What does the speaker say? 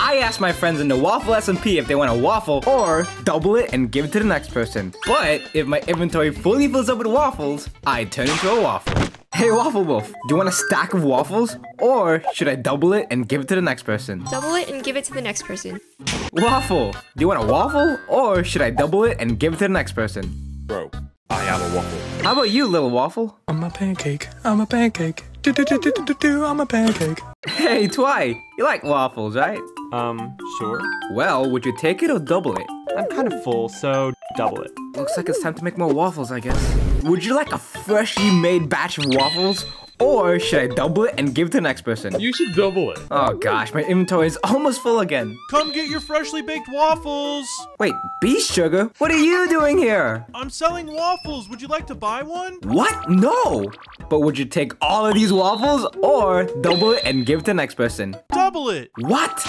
I ask my friends in the Waffle SMP if they want a waffle or double it and give it to the next person. But if my inventory fully fills up with waffles, I turn into a waffle. Hey Waffle Wolf, do you want a stack of waffles? Or should I double it and give it to the next person? Double it and give it to the next person. Waffle, do you want a waffle? Or should I double it and give it to the next person? Bro, I have a waffle. How about you, little waffle? I'm a pancake. I'm a pancake. Do do do do do do do. I'm a pancake. Hey, Twy, you like waffles, right? Um, sure. Well, would you take it or double it? I'm kind of full, so double it. Looks like it's time to make more waffles, I guess. Would you like a freshly made batch of waffles? Or should I double it and give it to the next person? You should double it. Oh gosh, my inventory is almost full again. Come get your freshly baked waffles! Wait, Beast Sugar? What are you doing here? I'm selling waffles. Would you like to buy one? What? No! But would you take all of these waffles or double it and give it to the next person? Double it! What?